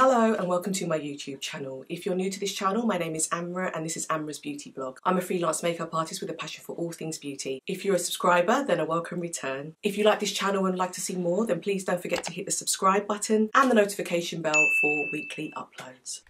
Hello and welcome to my YouTube channel. If you're new to this channel, my name is Amra and this is Amra's Beauty Blog. I'm a freelance makeup artist with a passion for all things beauty. If you're a subscriber, then a welcome return. If you like this channel and like to see more, then please don't forget to hit the subscribe button and the notification bell for weekly uploads.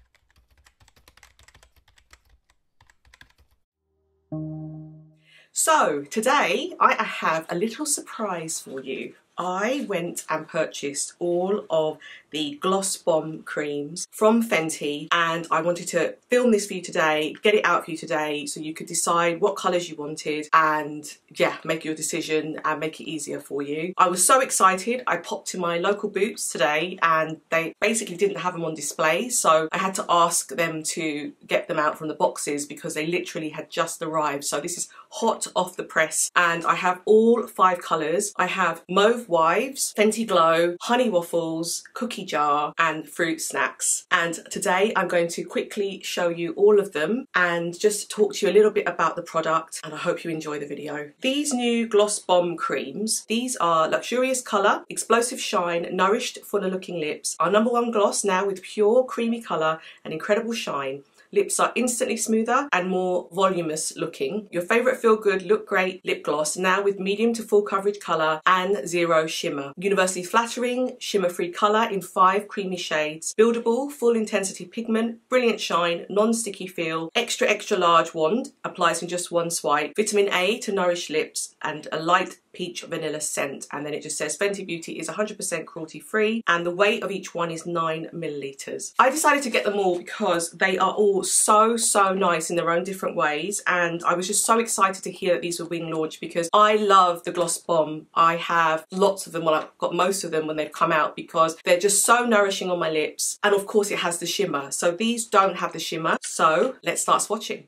So today I have a little surprise for you. I went and purchased all of the Gloss Bomb creams from Fenty and I wanted to film this for you today, get it out for you today so you could decide what colours you wanted and yeah, make your decision and make it easier for you. I was so excited, I popped to my local Boots today and they basically didn't have them on display so I had to ask them to get them out from the boxes because they literally had just arrived. So this is hot off the press and I have all five colours. I have Mauve Wives, Fenty Glow, Honey Waffles, Cookie Jar and Fruit Snackz. And today I'm going to quickly show you all of them and just talk to you a little bit about the product and I hope you enjoy the video. These new Gloss Bomb creams, these are luxurious colour, explosive shine, nourished, fuller looking lips. Our number one gloss now with pure creamy colour and incredible shine. Lips are instantly smoother and more voluminous looking. Your favourite Feel Good Look Great lip gloss now with medium to full coverage colour and zero shimmer. Universally flattering, shimmer free colour in five creamy shades. Buildable, full intensity pigment, brilliant shine, non-sticky feel, extra extra large wand, applies in just one swipe. Vitamin A to nourish lips and a light peach vanilla scent and then it just says Fenty Beauty is 100% cruelty free and the weight of each one is 9 milliliters. I decided to get them all because they are all so so nice in their own different ways and I was just so excited to hear that these were wing launched because I love the Gloss Bomb. I have lots of them, well I've got most of them when they've come out because they're just so nourishing on my lips. And of course it has the shimmer. So these don't have the shimmer. So let's start swatching.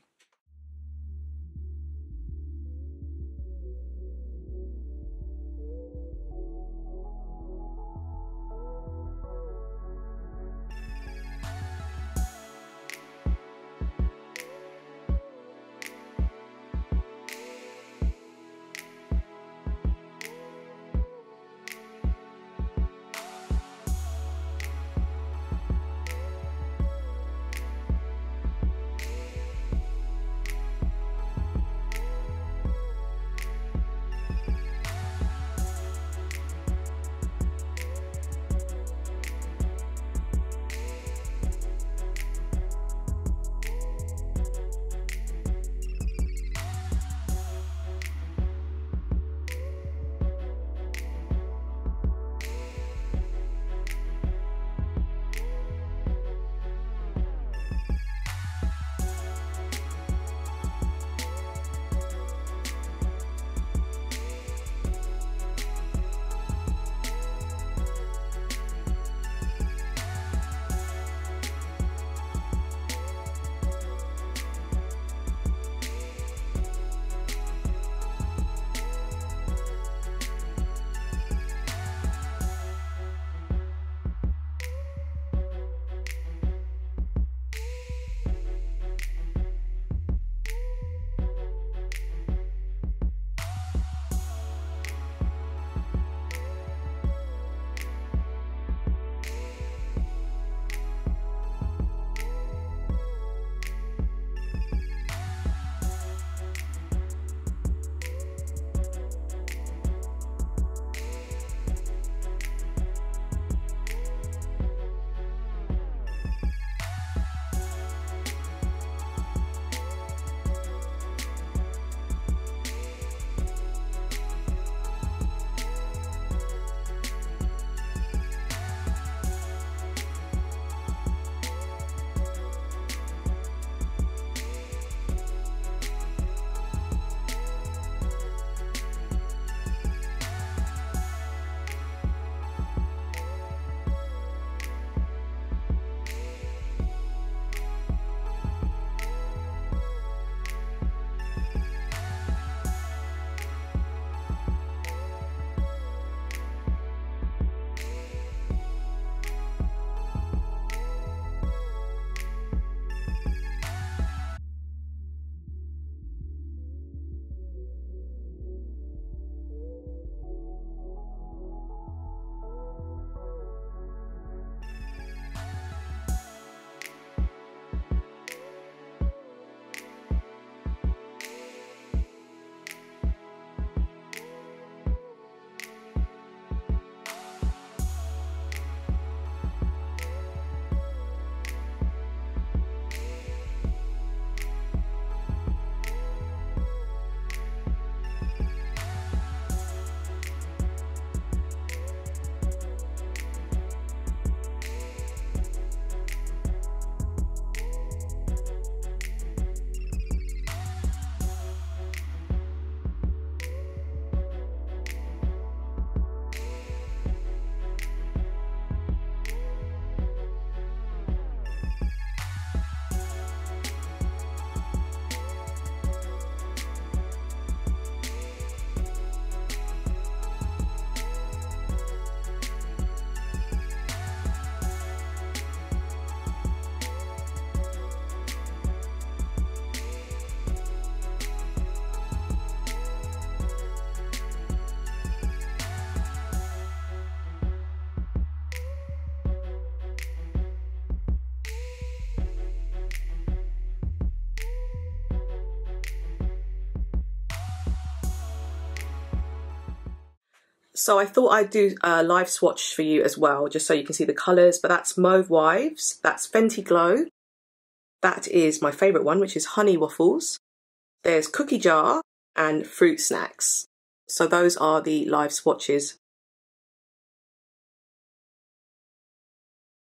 So I thought I'd do a live swatch for you as well, just so you can see the colours. But that's Mauve Wives, that's Fenty Glow, that is my favourite one, which is Honey Waffles. There's Cookie Jar and Fruit Snackz. So those are the live swatches.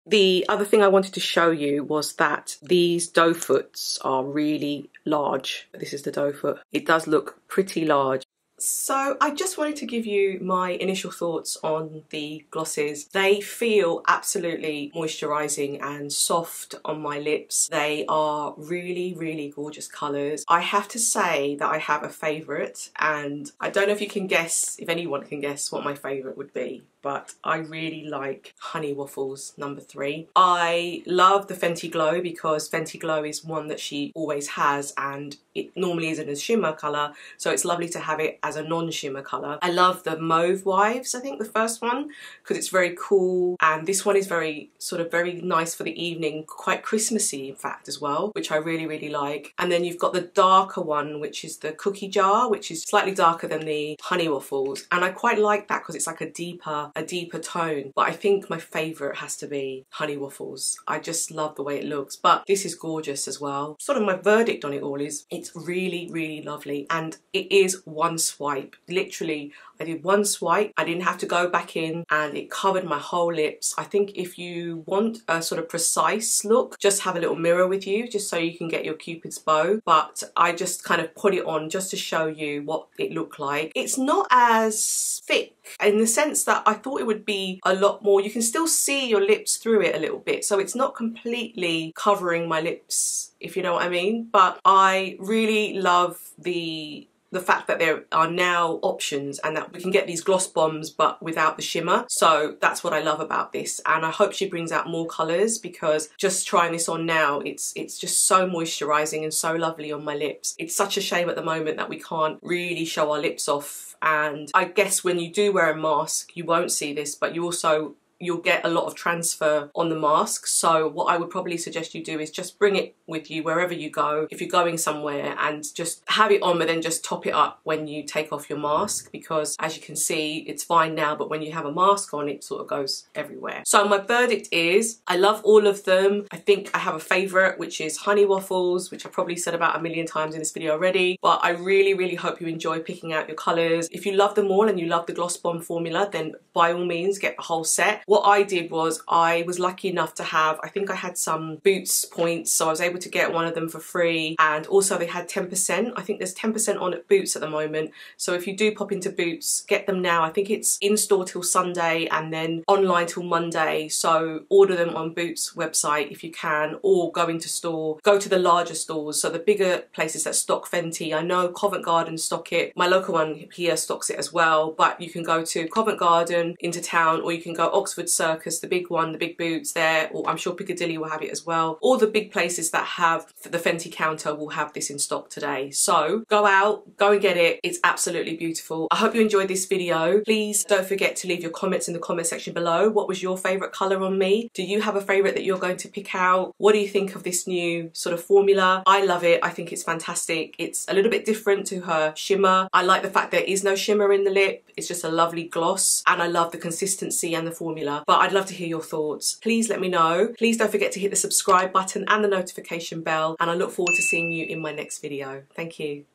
The other thing I wanted to show you was that these doe foots are really large. This is the doe foot. It does look pretty large. So I just wanted to give you my initial thoughts on the glosses. They feel absolutely moisturising and soft on my lips. They are really, really gorgeous colours. I have to say that I have a favourite and I don't know if you can guess, if anyone can guess what my favourite would be but I really like Honey Waffles number three. I love the Fenty Glow because Fenty Glow is one that she always has and it normally isn't a shimmer colour so it's lovely to have it as a non-shimmer colour. I love the Mauve Wives I think the first one because it's very cool and this one is very sort of very nice for the evening quite Christmassy in fact as well which I really really like and then you've got the darker one which is the Cookie Jar which is slightly darker than the Honey Waffles and I quite like that because it's like a deeper a deeper tone. But I think my favourite has to be Honey Waffles. I just love the way it looks. But this is gorgeous as well. Sort of my verdict on it all is it's really, really lovely. And it is one swipe. Literally, I did one swipe. I didn't have to go back in and it covered my whole lips. I think if you want a sort of precise look, just have a little mirror with you just so you can get your cupid's bow. But I just kind of put it on just to show you what it looked like. It's not as thick in the sense that I thought it would be a lot more. You can still see your lips through it a little bit. So it's not completely covering my lips, if you know what I mean. But I really love the the fact that there are now options and that we can get these gloss bombs but without the shimmer. So that's what I love about this. And I hope she brings out more colours because just trying this on now it's it's just so moisturising and so lovely on my lips. It's such a shame at the moment that we can't really show our lips off. And I guess when you do wear a mask you won't see this but you also you'll get a lot of transfer on the mask. So what I would probably suggest you do is just bring it with you wherever you go. If you're going somewhere and just have it on but then just top it up when you take off your mask because as you can see it's fine now but when you have a mask on it sort of goes everywhere. So my verdict is I love all of them. I think I have a favourite which is Honey Waffles which I probably said about a million times in this video already but I really really hope you enjoy picking out your colours. If you love them all and you love the Gloss Bomb formula then by all means get the whole set what I did was I was lucky enough to have, I think I had some Boots points, so I was able to get one of them for free. And also they had 10%. I think there's 10% on at Boots at the moment. So if you do pop into Boots, get them now. I think it's in store till Sunday and then online till Monday. So order them on Boots website if you can, or go into store, go to the larger stores. So the bigger places that stock Fenty. I know Covent Garden stock it. My local one here stocks it as well, but you can go to Covent Garden into town or you can go Oxford Oxford Circus, the big one, the big boots there, or I'm sure Piccadilly will have it as well. All the big places that have the Fenty counter will have this in stock today. So go out, go and get it. It's absolutely beautiful. I hope you enjoyed this video. Please don't forget to leave your comments in the comment section below. What was your favourite colour on me? Do you have a favourite that you're going to pick out? What do you think of this new sort of formula? I love it. I think it's fantastic. It's a little bit different to her shimmer. I like the fact there is no shimmer in the lip. It's just a lovely gloss and I love the consistency and the formula formula, but I'd love to hear your thoughts. Please let me know. Please don't forget to hit the subscribe button and the notification bell, and I look forward to seeing you in my next video. Thank you.